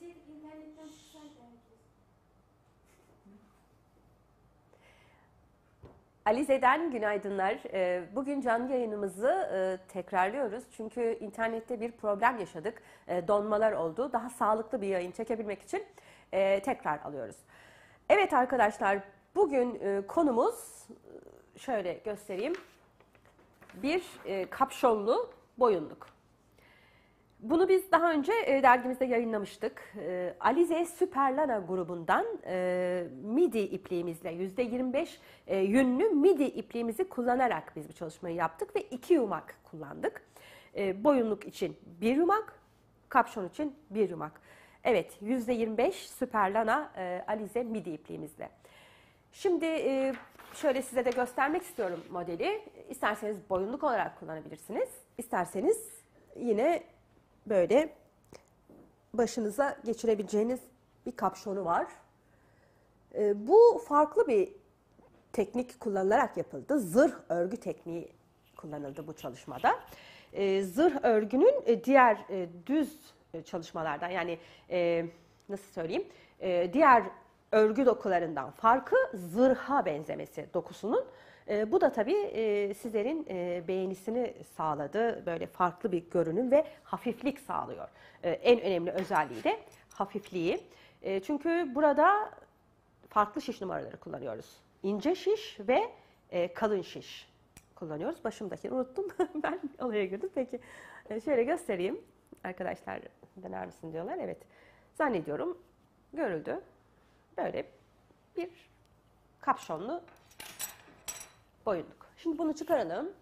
Gitseydik internetten. Alize'den günaydınlar. Ee, Bugün canlı yayınımızı e, tekrarlıyoruz. Çünkü internette bir problem yaşadık. E, Donmalar oldu. Daha sağlıklı bir yayın çekebilmek için e, tekrar alıyoruz. Evet arkadaşlar bugün konumuz şöyle göstereyim. Bir kapşonlu boyunluk. Bunu biz daha önce e, dergimizde yayınlamıştık. E, Alize Superlana grubundan e, midi ipliğimizle %25 e, yünlü midi ipliğimizi kullanarak biz bu çalışmayı yaptık ve iki yumak kullandık. Boyunluk için bir yumak, kapşon için bir yumak. Evet %25 Superlana e, Alize midi ipliğimizle. Şimdi şöyle size de göstermek istiyorum modeli. İsterseniz boyunluk olarak kullanabilirsiniz. İsterseniz yine böyle başınıza geçirebileceğiniz bir kapşonu var. E, bu farklı bir teknik kullanılarak yapıldı. Zırh örgü tekniği kullanıldı bu çalışmada. E, zırh örgünün e, diğer e, düz e, çalışmalardan yani e, nasıl söyleyeyim e, diğer örgü dokularından farkı zırha benzemesi dokusunun. E, bu da tabii e, sizlerin e, beğenisini sağladı. Böyle farklı bir görünüm ve hafiflik sağlıyor. E, en önemli özelliği de hafifliği. E, çünkü burada farklı şiş numaraları kullanıyoruz. İnce şiş ve e, kalın şiş kullanıyoruz. Başımdakini unuttum. ben olaya girdim. Peki e, şöyle göstereyim. Arkadaşlar dener misin diyorlar. Evet. Zannediyorum görüldü. Böyle bir kapşonlu boyunluk. Şimdi bunu çıkaralım.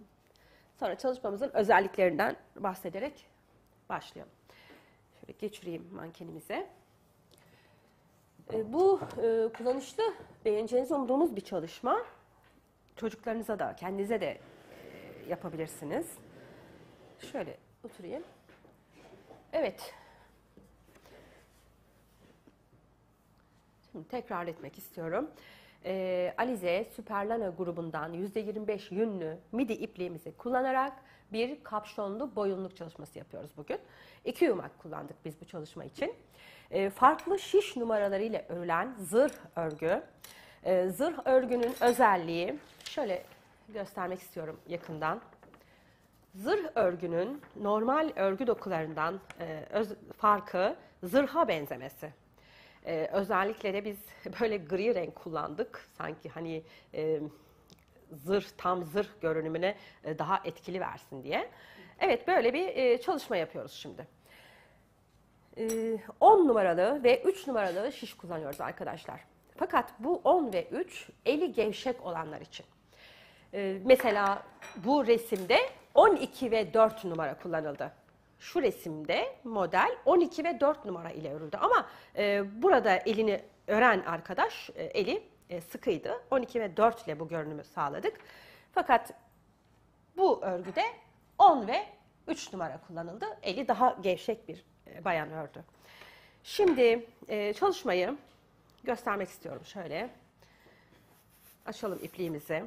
Sonra çalışmamızın özelliklerinden bahsederek başlayalım. Şöyle geçireyim mankenimize. E, Bu e, kullanışlı, beğeneceğinizi umduğumuz bir çalışma. Çocuklarınıza da, kendinize de e, yapabilirsiniz. Şöyle oturayım. Evet. Şimdi tekrar etmek istiyorum. Ee, Alize Superlana grubundan %25 yünlü midi ipliğimizi kullanarak bir kapşonlu boyunluk çalışması yapıyoruz bugün. İki yumak kullandık biz bu çalışma için. Ee, farklı şiş numaralarıyla örülen zırh örgü. Ee, zırh örgünün özelliği, şöyle göstermek istiyorum yakından. Zırh örgünün normal örgü dokularından e, öz- farkı zırha benzemesi. Ee, özellikle de biz böyle gri renk kullandık. Sanki hani e, zırh tam zırh görünümüne e, daha etkili versin diye. Evet böyle bir e, çalışma yapıyoruz şimdi. Ee, 10 numaralı ve 3 numaralı şiş kullanıyoruz arkadaşlar. Fakat bu 10 ve 3 eli gevşek olanlar için. Ee, mesela bu resimde 12 ve 4 numara kullanıldı. Şu resimde model 12 ve 4 numara ile örüldü. Ama e, burada elini ören arkadaş e, eli e, sıkıydı. 12 ve 4 ile bu görünümü sağladık. Fakat bu örgüde 10 ve 3 numara kullanıldı. Eli daha gevşek bir e, bayan ördü. Şimdi e, çalışmayı göstermek istiyorum şöyle. Açalım ipliğimizi.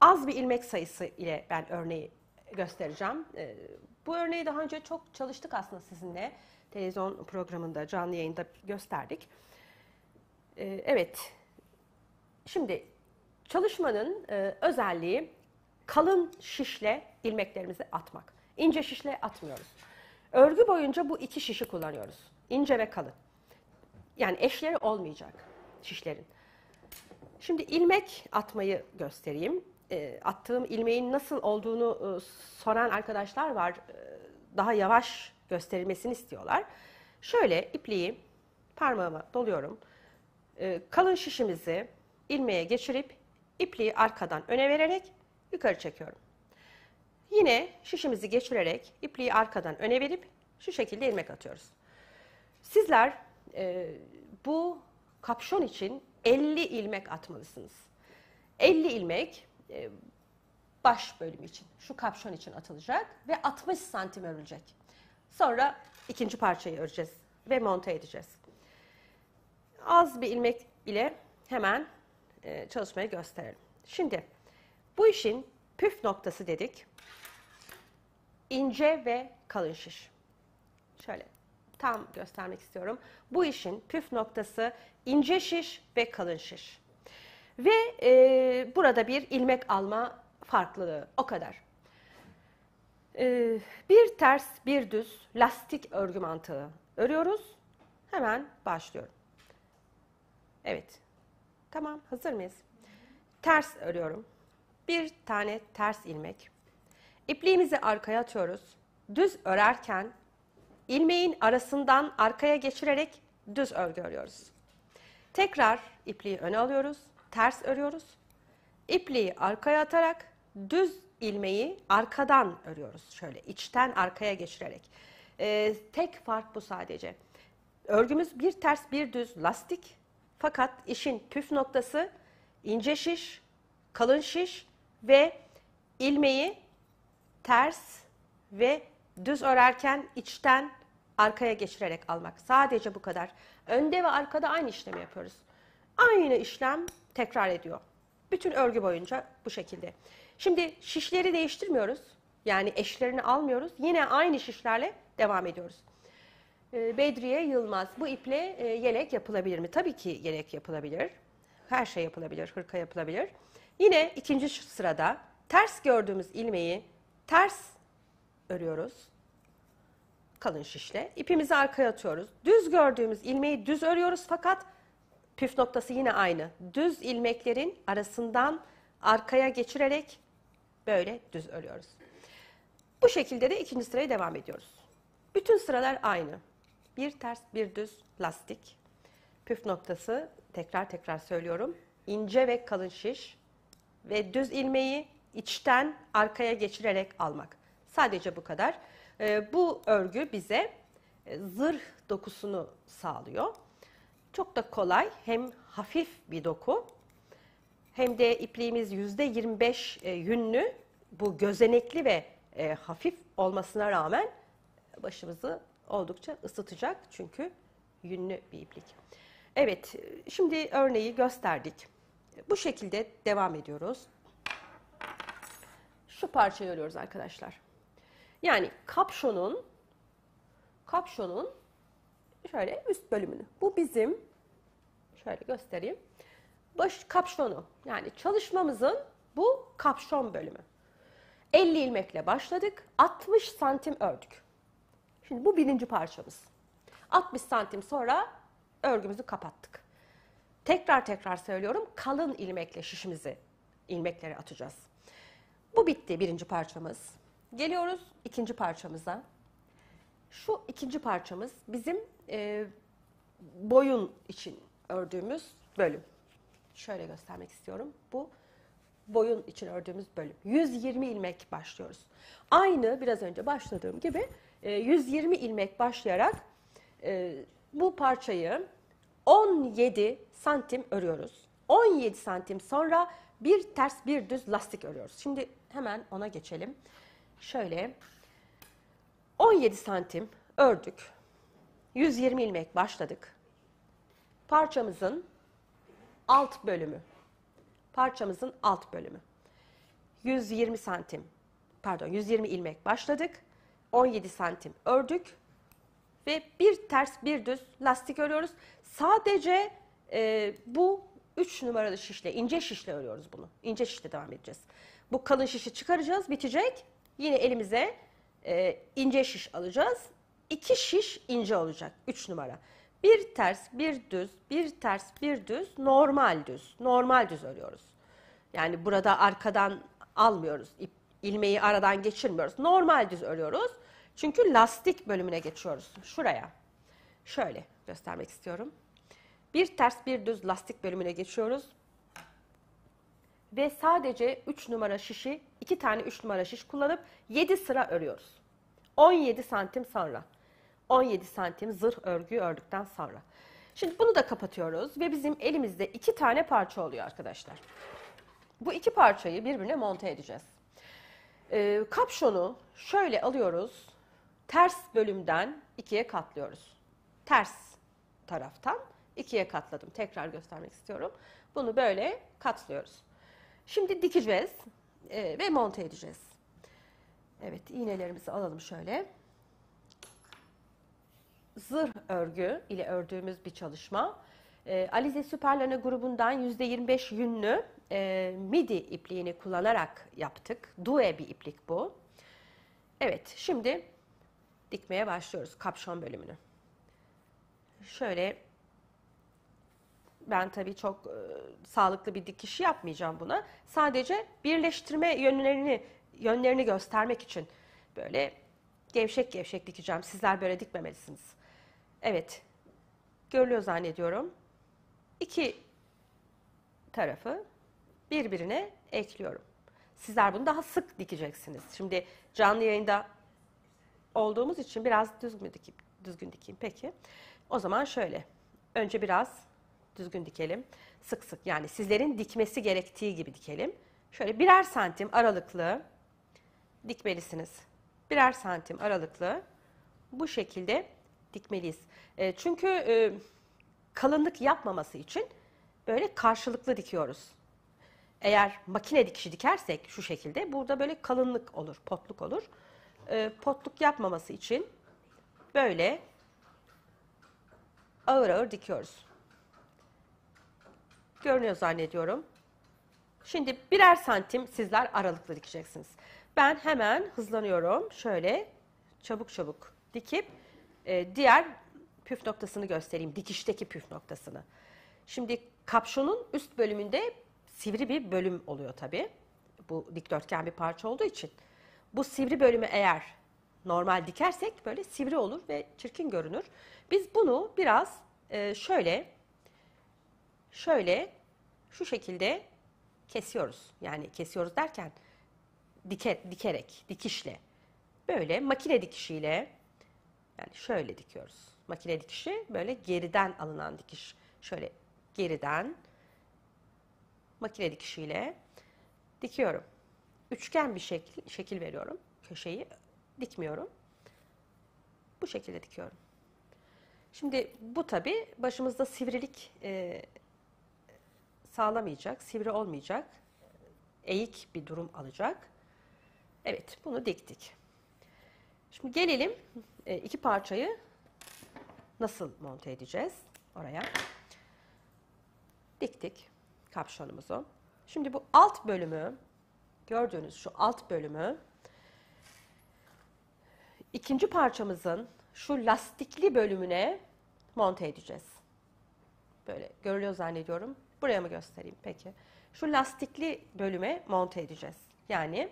Az bir ilmek sayısı ile ben örneği göstereceğim. E, bu örneği daha önce çok çalıştık aslında sizinle. Televizyon programında, canlı yayında gösterdik. E, evet, Şimdi çalışmanın e, özelliği kalın şişle ilmeklerimizi atmak. İnce şişle atmıyoruz. Örgü boyunca bu iki şişi kullanıyoruz. İnce ve kalın. Yani eşleri olmayacak şişlerin. Şimdi ilmek atmayı göstereyim. E, attığım ilmeğin nasıl olduğunu e, soran arkadaşlar var. E, daha yavaş gösterilmesini istiyorlar. Şöyle ipliği parmağıma doluyorum. Kalın şişimizi ilmeğe geçirip ipliği arkadan öne vererek yukarı çekiyorum. Yine şişimizi geçirerek ipliği arkadan öne verip şu şekilde ilmek atıyoruz. Sizler e, bu kapşon için 50 ilmek atmalısınız. 50 ilmek e, baş bölümü için, şu kapşon için atılacak ve 60 santim örülecek. Sonra ikinci parçayı öreceğiz ve monte edeceğiz. Az bir ilmek ile hemen e, çalışmayı gösterelim. Şimdi bu işin püf noktası dedik. İnce ve kalın şiş. Şöyle tam göstermek istiyorum. Bu işin püf noktası ince şiş ve kalın şiş. Ve e, burada bir ilmek alma farklılığı o kadar. E, bir ters bir düz lastik örgü mantığı örüyoruz. Hemen başlıyorum. Evet. Tamam hazır mıyız? Ters örüyorum. Bir tane ters ilmek. İpliğimizi arkaya atıyoruz. Düz örerken ilmeğin arasından arkaya geçirerek düz örgü örüyoruz. Tekrar ipliği öne alıyoruz. Ters örüyoruz. İpliği arkaya atarak düz ilmeği arkadan örüyoruz. Şöyle içten arkaya geçirerek. Ee, tek fark bu sadece. Örgümüz bir ters bir düz lastik. Fakat işin püf noktası ince şiş, kalın şiş ve ilmeği ters ve düz örerken içten arkaya geçirerek almak. Sadece bu kadar. Önde ve arkada aynı işlemi yapıyoruz. Aynı işlem tekrar ediyor. Bütün örgü boyunca bu şekilde. Şimdi şişleri değiştirmiyoruz. Yani eşlerini almıyoruz. Yine aynı şişlerle devam ediyoruz. Ee, Bedriye Yılmaz, bu iple e, yelek yapılabilir mi? Tabii ki yelek yapılabilir. Her şey yapılabilir, hırka yapılabilir. Yine ikinci sırada ters gördüğümüz ilmeği ters örüyoruz. Kalın şişle. İpimizi arkaya atıyoruz. Düz gördüğümüz ilmeği düz örüyoruz fakat püf noktası yine aynı. Düz ilmeklerin arasından arkaya geçirerek böyle düz örüyoruz. Bu şekilde de ikinci sıraya devam ediyoruz. Bütün sıralar aynı. Bir ters bir düz lastik. Püf noktası tekrar tekrar söylüyorum. İnce ve kalın şiş ve düz ilmeği içten arkaya geçirerek almak. Sadece bu kadar. Ee, bu örgü bize e, zırh dokusunu sağlıyor. Çok da kolay hem hafif bir doku hem de ipliğimiz %25 e, yünlü bu gözenekli ve e, hafif olmasına rağmen başımızı oldukça ısıtacak çünkü yünlü bir iplik. Evet, şimdi örneği gösterdik. Bu şekilde devam ediyoruz. Şu parçayı örüyoruz arkadaşlar. Yani kapşonun kapşonun şöyle üst bölümünü. Bu bizim şöyle göstereyim. Baş kapşonu. Yani çalışmamızın bu kapşon bölümü. 50 ilmekle başladık. 60 santim ördük. Şimdi bu birinci parçamız. 60 santim sonra örgümüzü kapattık. Tekrar tekrar söylüyorum kalın ilmekle şişimizi ilmekleri atacağız. Bu bitti birinci parçamız. Geliyoruz ikinci parçamıza. Şu ikinci parçamız bizim e, boyun için ördüğümüz bölüm. Şöyle göstermek istiyorum. Bu boyun için ördüğümüz bölüm. 120 ilmek başlıyoruz. Aynı biraz önce başladığım gibi 120 ilmek başlayarak e, bu parçayı 17 santim örüyoruz. 17 santim sonra bir ters bir düz lastik örüyoruz. Şimdi hemen ona geçelim. Şöyle 17 santim ördük. 120 ilmek başladık. Parçamızın alt bölümü. Parçamızın alt bölümü. 120 santim pardon 120 ilmek başladık. 17 santim ördük ve bir ters bir düz lastik örüyoruz. Sadece e, bu 3 numaralı şişle, ince şişle örüyoruz bunu. İnce şişle devam edeceğiz. Bu kalın şişi çıkaracağız, bitecek. Yine elimize e, ince şiş alacağız. İki şiş ince olacak, 3 numara. Bir ters, bir düz, bir ters, bir düz, normal düz. Normal düz örüyoruz. Yani burada arkadan almıyoruz, ip, ilmeği aradan geçirmiyoruz. Normal düz örüyoruz. Çünkü lastik bölümüne geçiyoruz. Şuraya. Şöyle göstermek istiyorum. Bir ters bir düz lastik bölümüne geçiyoruz. Ve sadece 3 numara şişi, 2 tane 3 numara şiş kullanıp 7 sıra örüyoruz. 17 santim sonra. 17 santim zırh örgüyü ördükten sonra. Şimdi bunu da kapatıyoruz ve bizim elimizde iki tane parça oluyor arkadaşlar. Bu iki parçayı birbirine monte edeceğiz. Ee, kapşonu şöyle alıyoruz. Ters bölümden ikiye katlıyoruz. Ters taraftan ikiye katladım. Tekrar göstermek istiyorum. Bunu böyle katlıyoruz. Şimdi dikeceğiz e, ve monte edeceğiz. Evet iğnelerimizi alalım şöyle. zırh örgü ile ördüğümüz bir çalışma. E, Alize Süperlana grubundan %25 yünlü e, midi ipliğini kullanarak yaptık. Due bir iplik bu. Evet, şimdi dikmeye başlıyoruz kapşon bölümünü. Şöyle ben tabii çok e, sağlıklı bir dikiş yapmayacağım buna. Sadece birleştirme yönlerini yönlerini göstermek için böyle gevşek gevşek dikeceğim. Sizler böyle dikmemelisiniz. Evet. Görülüyor zannediyorum. İki tarafı birbirine ekliyorum. Sizler bunu daha sık dikeceksiniz. Şimdi canlı yayında olduğumuz için biraz düzgün dikeyim. Düzgün dikeyim. Peki. O zaman şöyle. Önce biraz düzgün dikelim. Sık sık yani sizlerin dikmesi gerektiği gibi dikelim. Şöyle birer santim aralıklı dikmelisiniz. Birer santim aralıklı bu şekilde dikmeliyiz. E, çünkü e, kalınlık yapmaması için böyle karşılıklı dikiyoruz. Eğer makine dikişi dikersek şu şekilde burada böyle kalınlık olur, potluk olur. E, potluk yapmaması için böyle ağır ağır dikiyoruz. Görünüyor zannediyorum. Şimdi birer santim sizler aralıklı dikeceksiniz. Ben hemen hızlanıyorum. Şöyle çabuk çabuk dikip e, diğer püf noktasını göstereyim. Dikişteki püf noktasını. Şimdi kapşonun üst bölümünde sivri bir bölüm oluyor tabii. Bu dikdörtgen bir parça olduğu için. Bu sivri bölümü eğer normal dikersek böyle sivri olur ve çirkin görünür. Biz bunu biraz e, şöyle şöyle şu şekilde kesiyoruz. Yani kesiyoruz derken dike, dikerek, dikişle. Böyle makine dikişiyle yani şöyle dikiyoruz. Makine dikişi böyle geriden alınan dikiş. Şöyle geriden makine dikişiyle dikiyorum. Üçgen bir şekil, şekil veriyorum. Köşeyi dikmiyorum. Bu şekilde dikiyorum. Şimdi bu tabi başımızda sivrilik e, sağlamayacak, sivri olmayacak, eğik bir durum alacak. Evet, bunu diktik. Şimdi gelelim e, iki parçayı nasıl monte edeceğiz oraya. Diktik kapşonumuzu. Şimdi bu alt bölümü, gördüğünüz şu alt bölümü ikinci parçamızın şu lastikli bölümüne monte edeceğiz. Böyle görülüyor zannediyorum. Buraya mı göstereyim peki? Şu lastikli bölüme monte edeceğiz. Yani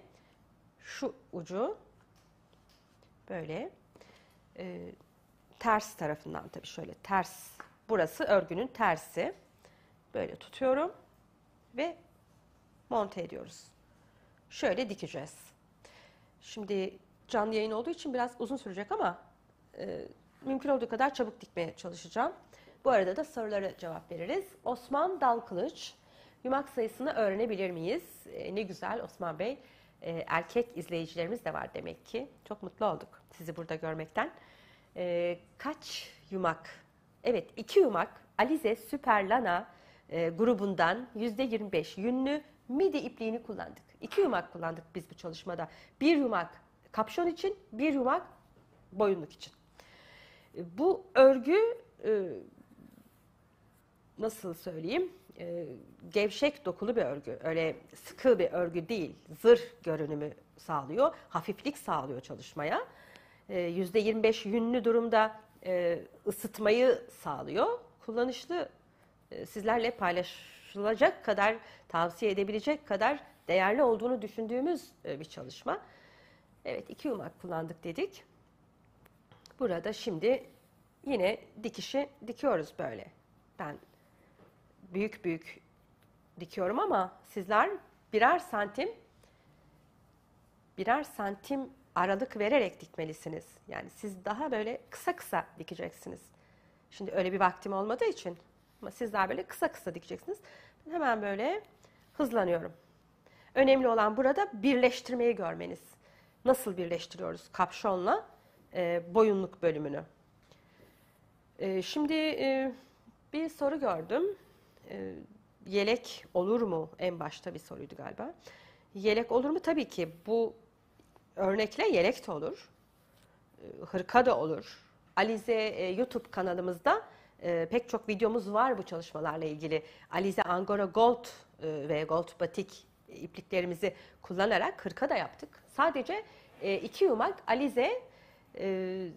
şu ucu böyle e, ters tarafından tabii şöyle ters. Burası örgünün tersi. Böyle tutuyorum ve monte ediyoruz. Şöyle dikeceğiz. Şimdi canlı yayın olduğu için biraz uzun sürecek ama e, mümkün olduğu kadar çabuk dikmeye çalışacağım. Bu arada da sorulara cevap veririz. Osman Dalkılıç, yumak sayısını öğrenebilir miyiz? E, ne güzel Osman Bey. E, erkek izleyicilerimiz de var demek ki. Çok mutlu olduk sizi burada görmekten. E, kaç yumak? Evet iki yumak Alize Süperlana e, grubundan %25 yünlü midi ipliğini kullandık. İki yumak kullandık biz bu çalışmada. Bir yumak kapşon için, bir yumak boyunluk için. E, bu örgü e, nasıl söyleyeyim e, gevşek dokulu bir örgü. Öyle sıkı bir örgü değil. Zırh görünümü sağlıyor. Hafiflik sağlıyor çalışmaya. E, %25 yünlü durumda e, ısıtmayı sağlıyor. Kullanışlı e, sizlerle paylaşılacak kadar, tavsiye edebilecek kadar değerli olduğunu düşündüğümüz e, bir çalışma. Evet iki yumak kullandık dedik. Burada şimdi yine dikişi dikiyoruz böyle. Ben büyük büyük dikiyorum ama sizler birer santim birer santim aralık vererek dikmelisiniz. Yani siz daha böyle kısa kısa dikeceksiniz. Şimdi öyle bir vaktim olmadığı için ama sizler böyle kısa kısa dikeceksiniz. Ben hemen böyle hızlanıyorum. Önemli olan burada birleştirmeyi görmeniz. Nasıl birleştiriyoruz kapşonla e, boyunluk bölümünü. E, şimdi e, bir soru gördüm e, yelek olur mu? En başta bir soruydu galiba. Yelek olur mu? Tabii ki bu örnekle yelek de olur. E, hırka da olur. Alize e, YouTube kanalımızda e, pek çok videomuz var bu çalışmalarla ilgili. Alize Angora Gold e, ve Gold Batik ipliklerimizi kullanarak hırka da yaptık. Sadece e, iki yumak Alize e,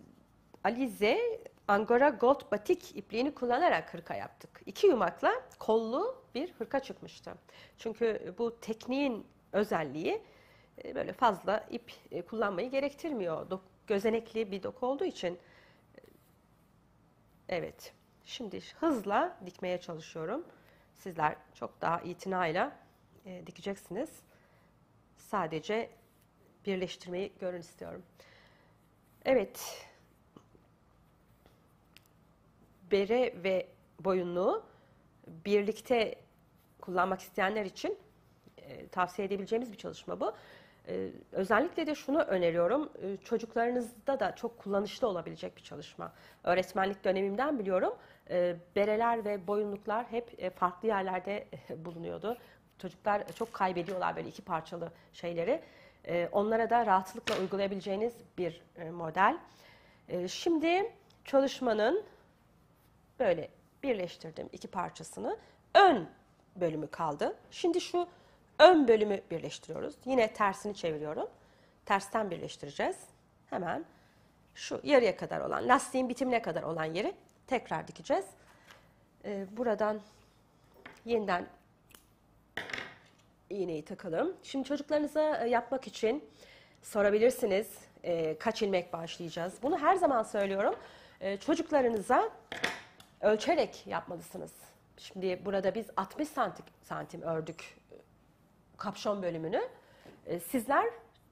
Alize Angora Gold Batik ipliğini kullanarak hırka yaptık. İki yumakla kollu bir hırka çıkmıştı. Çünkü bu tekniğin özelliği e, böyle fazla ip e, kullanmayı gerektirmiyor. Dok- gözenekli bir doku olduğu için. E, Evet. Şimdi hızla dikmeye çalışıyorum. Sizler çok daha itinayla e, dikeceksiniz. Sadece birleştirmeyi görün istiyorum. Evet. Bere ve boyunluğu birlikte kullanmak isteyenler için e, tavsiye edebileceğimiz bir çalışma bu. E, özellikle de şunu öneriyorum. e, çocuklarınızda da çok kullanışlı olabilecek bir çalışma. Öğretmenlik dönemimden biliyorum. E, bereler ve boyunluklar hep e, farklı yerlerde e, bulunuyordu. Çocuklar çok kaybediyorlar böyle iki parçalı şeyleri. E, onlara da rahatlıkla uygulayabileceğiniz bir e, model. E, şimdi çalışmanın böyle birleştirdim iki parçasını. Ön bölümü kaldı. Şimdi şu ön bölümü birleştiriyoruz. Yine tersini çeviriyorum. Tersten birleştireceğiz. Hemen şu yarıya kadar olan, lastiğin bitimine kadar olan yeri tekrar dikeceğiz. Ee, buradan yeniden iğneyi takalım. Şimdi çocuklarınıza e, yapmak için sorabilirsiniz e, kaç ilmek başlayacağız. Bunu her zaman söylüyorum. E, çocuklarınıza ölçerek yapmalısınız. Şimdi burada biz 60 santim, santim ördük e, kapşon bölümünü. E, Sizler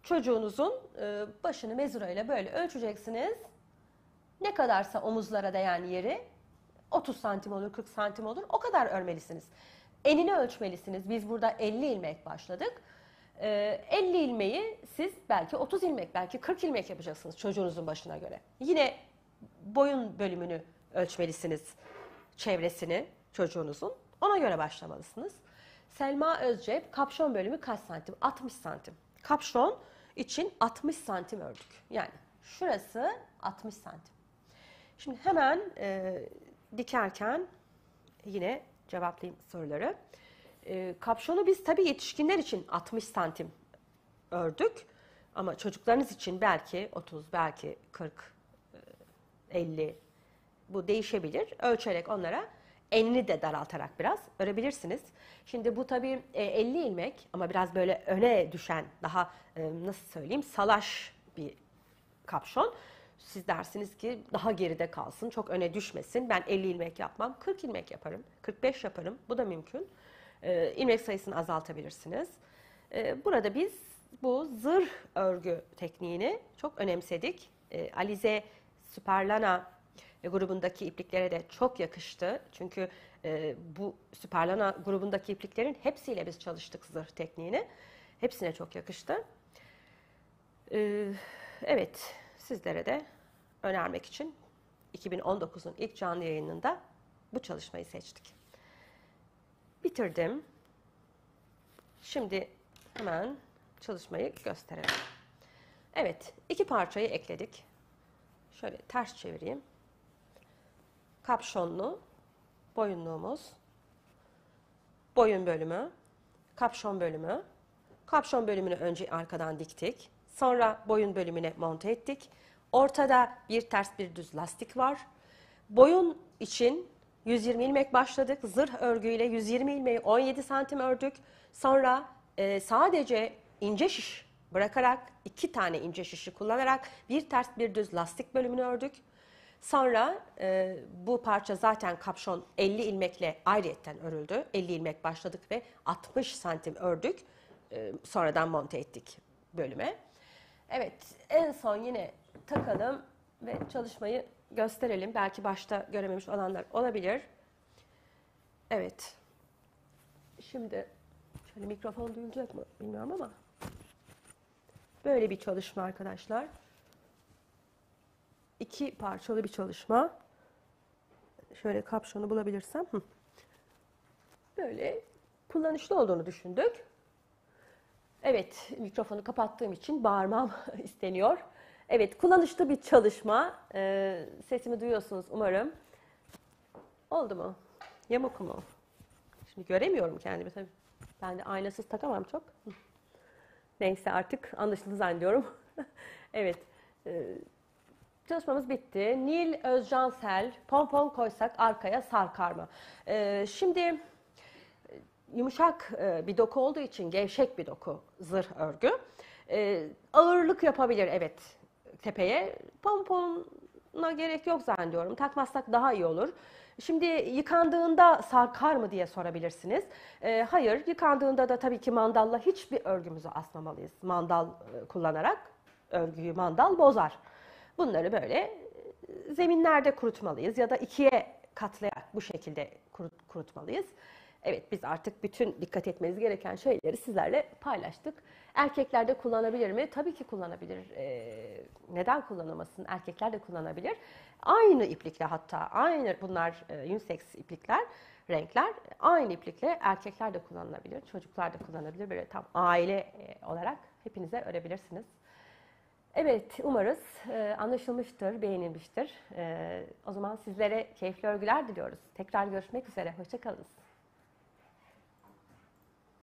çocuğunuzun e, başını mezura ile böyle ölçeceksiniz. Ne kadarsa omuzlara değen yeri 30 santim olur, 40 santim olur. O kadar örmelisiniz. Enini ölçmelisiniz. Biz burada 50 ilmek başladık. Ee, 50 ilmeği siz belki 30 ilmek, belki 40 ilmek yapacaksınız çocuğunuzun başına göre. Yine boyun bölümünü ölçmelisiniz. Çevresini çocuğunuzun. Ona göre başlamalısınız. Selma Özcep kapşon bölümü kaç santim? 60 santim. Kapşon için 60 santim ördük. Yani şurası 60 santim. Şimdi hemen e, dikerken yine cevaplayayım soruları. E, kapşonu biz tabii yetişkinler için 60 santim ördük. Ama çocuklarınız için belki 30, belki 40, e, 50 bu değişebilir. Ölçerek onlara enini de daraltarak biraz örebilirsiniz. Şimdi bu tabii e, 50 ilmek ama biraz böyle öne düşen daha e, nasıl söyleyeyim salaş bir kapşon. Siz dersiniz ki daha geride kalsın, çok öne düşmesin. Ben 50 ilmek yapmam, 40 ilmek yaparım, 45 yaparım. Bu da mümkün. Ee, ilmek sayısını azaltabilirsiniz. Ee, burada biz bu zırh örgü tekniğini çok önemsedik. Ee, Alize Superlana grubundaki ipliklere de çok yakıştı. Çünkü e, bu Superlana grubundaki ipliklerin hepsiyle biz çalıştık zırh tekniğini. Hepsine çok yakıştı. Ee, evet, sizlere de önermek için 2019'un ilk canlı yayınında bu çalışmayı seçtik. Bitirdim. Şimdi hemen çalışmayı gösterelim. Evet, iki parçayı ekledik. Şöyle ters çevireyim. Kapşonlu boyunluğumuz, boyun bölümü, kapşon bölümü. Kapşon bölümünü önce arkadan diktik. Sonra boyun bölümüne monte ettik. Ortada bir ters bir düz lastik var. Boyun için 120 ilmek başladık. Zırh örgüyle 120 ilmeği 17 santim ördük. Sonra e, sadece ince şiş bırakarak iki tane ince şişi kullanarak bir ters bir düz lastik bölümünü ördük. Sonra e, bu parça zaten kapşon 50 ilmekle ayrıyetten örüldü. 50 ilmek başladık ve 60 santim ördük. E, sonradan monte ettik bölüme. Evet en son yine takalım ve çalışmayı gösterelim. Belki başta görememiş olanlar olabilir. Evet. Şimdi şöyle mikrofon duyulacak mı bilmiyorum ama böyle bir çalışma arkadaşlar. İki parçalı bir çalışma. Şöyle kapşonu bulabilirsem. Böyle kullanışlı olduğunu düşündük. Evet, mikrofonu kapattığım için bağırmam isteniyor. Evet, kullanışlı bir çalışma. Ee, sesimi duyuyorsunuz umarım. Oldu mu? Yamuk mu? Şimdi göremiyorum kendimi tabii. Ben de aynasız takamam çok. Neyse artık anlaşıldı zannediyorum. evet. e, Çalışmamız bitti. Nil Özcansel, pompon koysak arkaya sarkar mı? Ee, şimdi e, yumuşak e, bir doku olduğu için gevşek bir doku zırh örgü. Ee, ağırlık yapabilir evet tepeye. Pompona gerek yok zannediyorum. Takmazsak daha iyi olur. Şimdi yıkandığında sarkar mı diye sorabilirsiniz. Ee, hayır, yıkandığında da tabii ki mandalla hiçbir örgümüzü asmamalıyız. Mandal e, kullanarak örgüyü mandal bozar. Bunları böyle e, zeminlerde kurutmalıyız ya da ikiye katlayarak bu şekilde kurut- kurutmalıyız. Evet biz artık bütün dikkat etmeniz gereken şeyleri sizlerle paylaştık. Erkekler de kullanabilir mi? Tabii ki kullanabilir. Ee, neden kullanamasın? Erkekler de kullanabilir. Aynı iplikle hatta aynı bunlar e, unisex iplikler, renkler aynı iplikle erkekler de kullanılabilir, çocuklar da kullanabilir. Böyle tam aile e, olarak hepinize örebilirsiniz. Evet, umarız e, anlaşılmıştır, beğenilmiştir. E, o zaman sizlere keyifli örgüler diliyoruz. Tekrar görüşmek üzere, hoşçakalın.